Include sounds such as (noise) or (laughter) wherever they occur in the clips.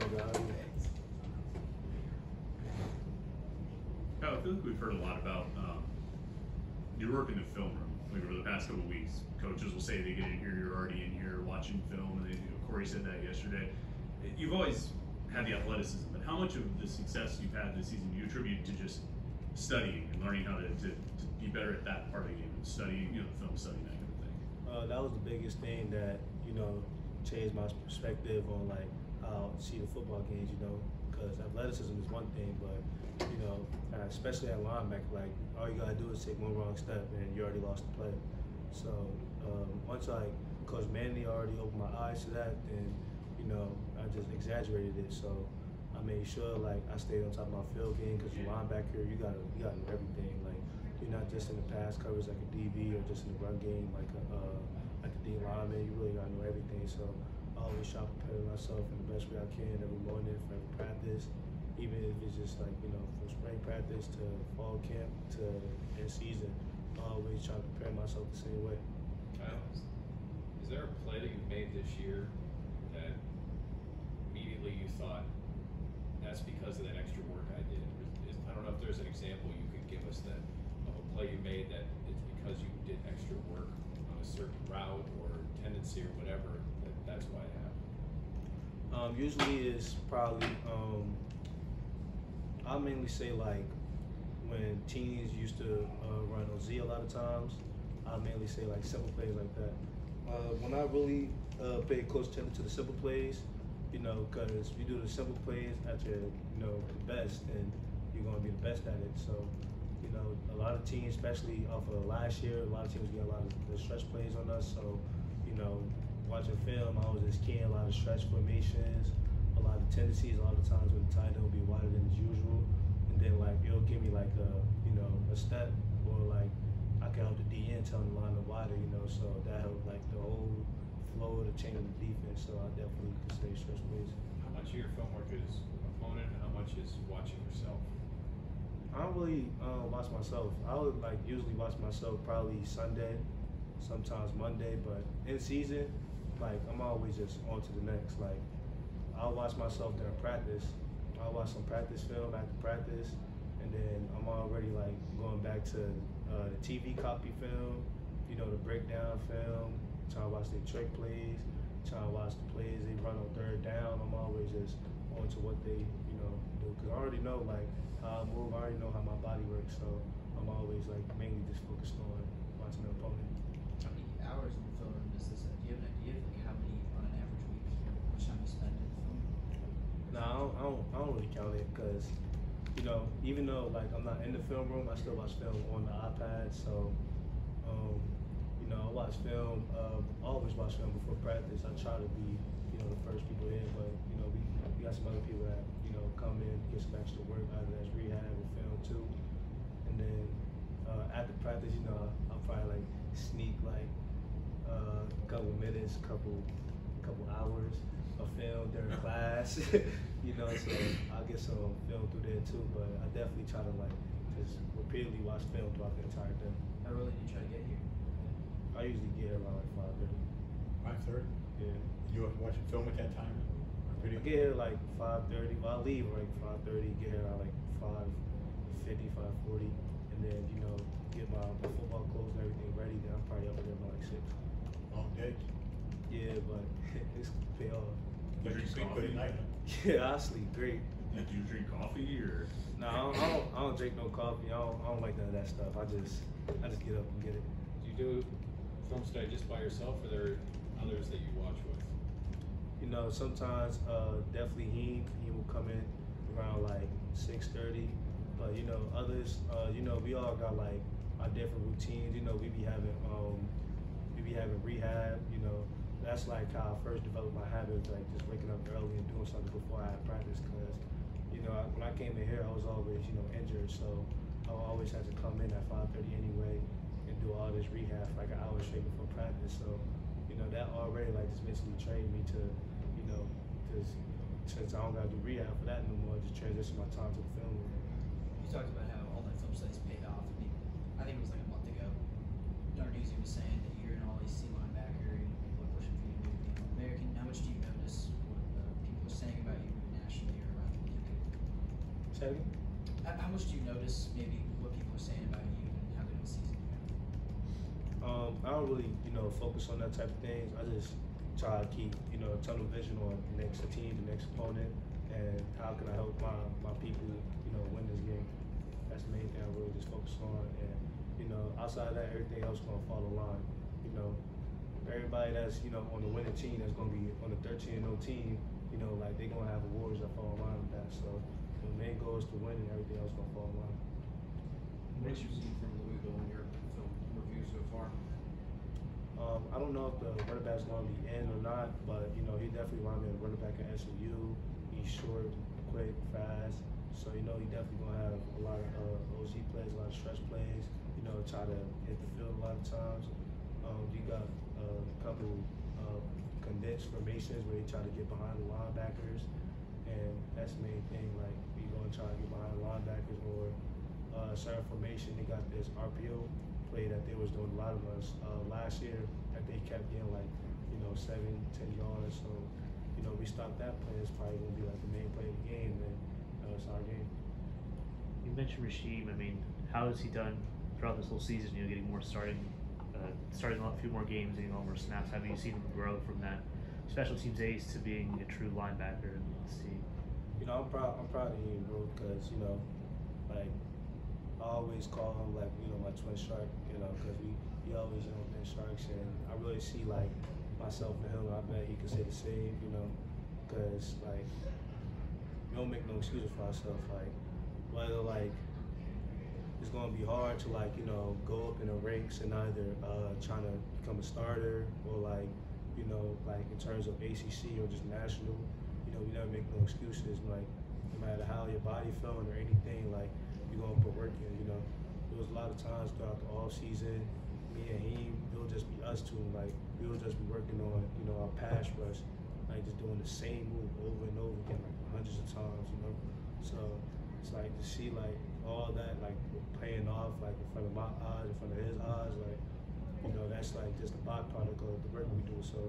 No doubt. Kyle, I feel like we've heard a lot about um, your work in the film room. Like over the past couple weeks, coaches will say they get in here, you're already in here watching film, and they, you know, Corey said that yesterday. You've always had the athleticism, but how much of the success you've had this season do you attribute to just studying and learning how to, to, to be better at that part of the game, and studying, you know, film studying, that kind of thing? Uh, that was the biggest thing that you know changed my perspective on like how see the football games. You know, because athleticism is one thing, but you know, uh, especially at linebacker, like all you gotta do is take one wrong step and you already lost the play. So um, once I, Coach Manalac already opened my eyes to that, then you know I just exaggerated it. So I made sure like I stayed on top of my field game because you linebacker, you got to you got to know everything. Like you're not just in the pass coverage like a DB or just in the run game like a uh, like a D lineman. You really got to know everything. So I always try to prepare myself in the best way I can every morning for every practice even if it's just like you know from spring practice to fall camp to end season, I always try to prepare myself the same way. Kyle, is there a play that you made this year that immediately you thought that's because of that extra work I did? I don't know if there's an example you could give us that of a play you made that it's because you did extra work on a certain route or tendency or whatever that's why it happened. Um, usually it's probably um, I mainly say like when teams used to uh, run OZ a lot of times, I mainly say like simple plays like that. Uh, when I really uh, pay close attention to the simple plays, you know, because you do the simple plays at your, you know, the best, and you're gonna be the best at it. So, you know, a lot of teams, especially off of last year, a lot of teams get a lot of the stretch plays on us. So, you know, watching film, I was just keying a lot of stretch formations a lot of tendencies. A lot of times when the tight end will be wider than usual, and then like it'll give me like a you know a step or like I can help the DN tell them to line up wider. You know, so that helped like the whole flow of the chain of the defense. So I definitely could say stretch plays. How much of your film work is opponent, and how much is watching yourself? I don't really uh, watch myself. I would like usually watch myself probably Sunday, sometimes Monday, but in season, like I'm always just on to the next. Like I'll watch myself during practice. I'll watch some practice film after practice, and then I'm already like going back to uh, the TV copy film, you know, the breakdown film, trying to watch the trick plays, trying to watch the plays they run on third down. I'm always just on to what they, you know, do because I already know like how I move. I already know how my body works, so I'm always like mainly just focused on watching the opponent. Hours in the film is this? Do you have an idea of like how many on an average week? How much time you spend in film? No, I don't, I don't, really count it because, you know, even though like I'm not in the film room, I still watch film on the iPad. So, um, you know, I watch film. I always watch film before practice. I try to be, you know, the first people in. But you know, we, we got some other people that you know come in get some extra work either as rehab or film too. And then uh, after practice, you know, I'll probably like sneak like a couple minutes, couple couple hours of film during (laughs) class. (laughs) you know, so I get some film through there too. But I definitely try to like just repeatedly watch film throughout the entire day. How early do you try to get here? I usually get here around like five thirty. Five thirty? Yeah. You were watching film at that time? Or I Video? get here like five thirty. Well, I leave like five thirty. Get here around like five fifty, five forty, and then you know get my, my football clothes and everything ready. Then I'm probably up there by like six. Long day. Yeah, but (laughs) it's pay off. But you sleep good at night. Yeah, I sleep great. Like, do you drink coffee or? No, I don't, I don't, I don't drink no coffee. I don't, I don't like none of that stuff. I just, I just get up and get it. Do you do film study just by yourself, or there are others that you watch with? You know, sometimes uh, definitely he he will come in around like six thirty, but you know others, uh, you know we all got like our different routines. You know we be having um, we be having rehab. You know that's like how I first developed my habits, like just waking up early and doing something before I had practice. Cause you know I, when I came in here, I was always you know injured, so I always had to come in at five thirty anyway and do all this rehab for like an hour straight before practice. So you know that already like just mentally trained me to you know because since I don't gotta do rehab for that no more, just transition my time to the film. You talked about how all that film studies paid off. I mean, I think it was like a month ago. Narduzzi was saying that you're an all ACC linebacker and people are pushing for you to be an American. How much do you notice what uh, people are saying about you? Say that? How, how much do you notice maybe what people are saying about you and how good of a season you have? Um, I don't really, you know, focus on that type of things. I just try to keep, you know, tunnel vision on the next team, the next opponent, and how can I help my, my people, you know, win this game. That's the main thing I really just focus on. And, you know, outside of that, everything else gonna fall in line. You know, everybody that's, you know, on the winning team that's gonna be on the 13 and 0 team, you know, like they gonna have awards that fall in line with that. So the goal is to win and everything else gonna fall in line. What you seen from Louisville in your film review so far? Um, I don't know if the running back's going to be in or not, but you know he definitely reminded me of a running back at SMU. He's short, quick, fast, so you know he definitely going to have a lot of uh, OZ plays, a lot of stretch plays. You know, try to hit the field a lot of times. Um, you got uh, a couple uh, condensed formations where he try to get behind the linebackers, and that's the main thing. Like we going to try to get behind linebackers or uh, certain formation. They got this RPO play that they was doing a lot of us uh, last year that they kept getting like you know seven, ten yards. So you know we stopped that play. It's probably gonna be like the main play of the game, and uh, it's our game. You mentioned Rasheem. I mean, how has he done throughout this whole season? You know, getting more starting, uh, starting a few more games, getting a more snaps. Have you seen him grow from that special teams ace to being a true linebacker in this team? You know I'm proud. I'm proud of him, bro, because you know like I always call him like you know my twin shark, you know, because we we always you know been sharks, and I really see like myself in him. I bet he could say the same, you know, because like we don't make no excuses for ourselves. Like whether like it's gonna be hard to like you know go up in the ranks and either uh, trying to become a starter or like you know like in terms of ACC or just national. You know we never make no excuses. Like no matter how your body feeling or anything, like you're gonna put work in. You know there was a lot of times throughout the off season, me and him, it'll just be us two. Like we'll just be working on you know our pass rush, like just doing the same move over and over again, like hundreds of times. You know, so it's like to see like all that like paying off like in front of my eyes, in front of his eyes, like you know that's like just a byproduct of the work we do. So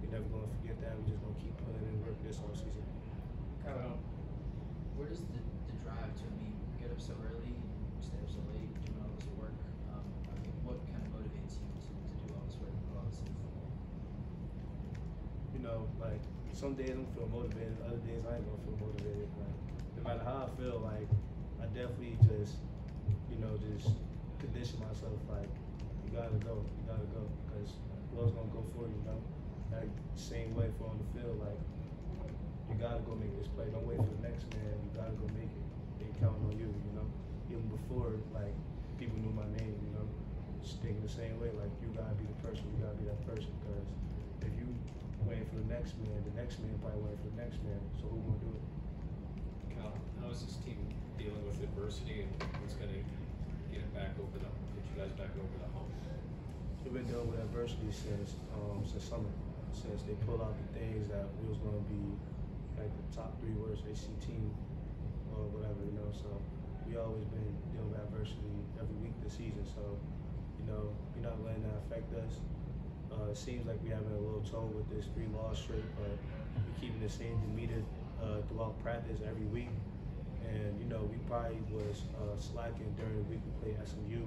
we never gonna forget that. We're just gonna keep putting in work this whole season. Kyle, where does the, the drive to, I mean, get up so early and stay up so late, doing all this work, um, I mean, what kind of motivates you to, to do all this work and all this football? you know, like some days I'm feel motivated, other days I ain't gonna feel motivated. Like no matter how I feel, like I definitely just, you know, just condition myself. Like you gotta go, you gotta go, because else gonna go for you? You know, like same way for on the field. Like you gotta go make this play. Don't wait for the next man. You gotta go make it. They count on you. You know, even before like people knew my name. You know, just the same way. Like you gotta be the person. You gotta be that person. Because if you waiting for the next man, the next man probably waiting for the next man. So who gonna do it? Cal, how is this team dealing with adversity and what's gonna back over the, get you guys back over the hump? We've been dealing with adversity since um, since summer, since they pulled out the things that we was gonna be like the top three worst ACC team or whatever, you know. So we always been dealing with adversity every week this season. So you know, we're not letting that affect us. Uh, it seems like we're having a little toe with this three loss streak, but we're keeping the same demeanor uh, throughout practice every week. And you know, we probably was uh, slacking during the week we played SMU,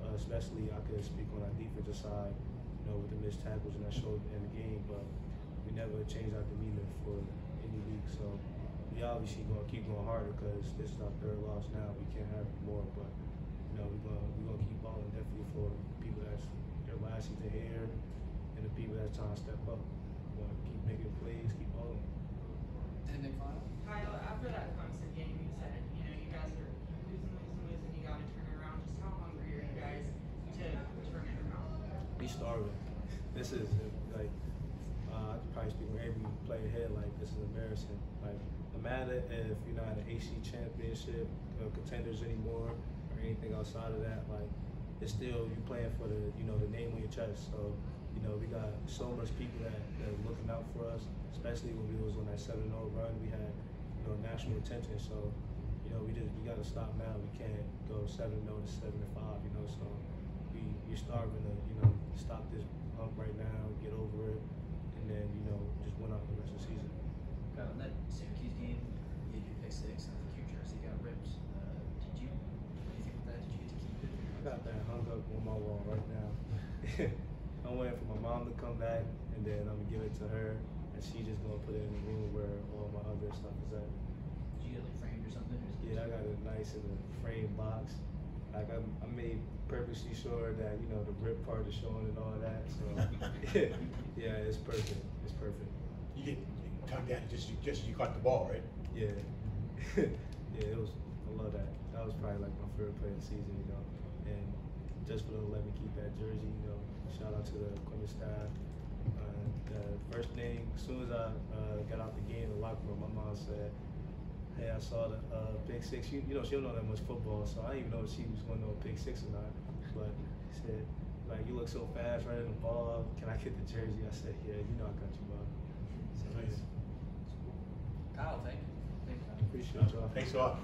uh, especially I could speak on our defensive side, you know, with the missed tackles and that showed in the game. But we never changed our demeanor for any week. So we obviously gonna keep going harder because this is our third loss now. We can't have more, but you know, we're gonna we're gonna keep balling definitely for people that's their last season here and the people that's trying to step up. Gonna keep making plays, keep balling. Anything final? Kyle, after that Clemson game, you said, you know, you guys are losing, losing, losing, you gotta turn it around. Just how hungry are you guys to turn it around? We starving. This is like uh, I could probably speak on every player here. Like this is embarrassing. Like no matter if you're not an ACC championship uh, contenders anymore or anything outside of that, like it's still you playing for the you know the name on your chest. So you know, we got so much people that, that are looking out for us, especially when we was on that 7-0 run. We had, you know, national attention. So, you know, we just we gotta stop now. We can't go 7-0 to 7-5. You know, so we we starving to you know stop this hump right now, get over it, and then you know just win out the rest of the season. Okay, on that Syracuse game, you did pick six. I think your jersey got ripped. Uh, did you anything with that? Did you get to keep it? I got that hung up on my wall right now. (laughs) I'm waiting for my mom to come back, and then I'm gonna give it to her, and she just gonna put it in the room where all my other stuff is at. Did you get like framed or something? Or is it Yeah, I got it nice in a frame box. Like I, I made purposely sure that you know the rip part is showing and all that. So (laughs) (laughs) yeah, it's perfect. It's perfect. You get Tom Gann just just you caught the ball, right? Yeah, (laughs) yeah, it was. I love that. That was probably like my favorite play of the season, you know. And just for the let me keep that jersey, you know. Shout out to the equipment staff. Uh, the first thing, as soon as I uh, got out the game in the locker room, my mom said, "Hey, I saw the uh, pick six. You, you know, she don't know that much football, so I didn't even know if she was going to know pick six or not. But she said, like, you look so fast running the ball. Can I get the jersey? I said, Yeah, you know I got you, mom. So, Nice. Kyle, thank you. Thank you, Kyle. Appreciate y'all. Thanks a lot.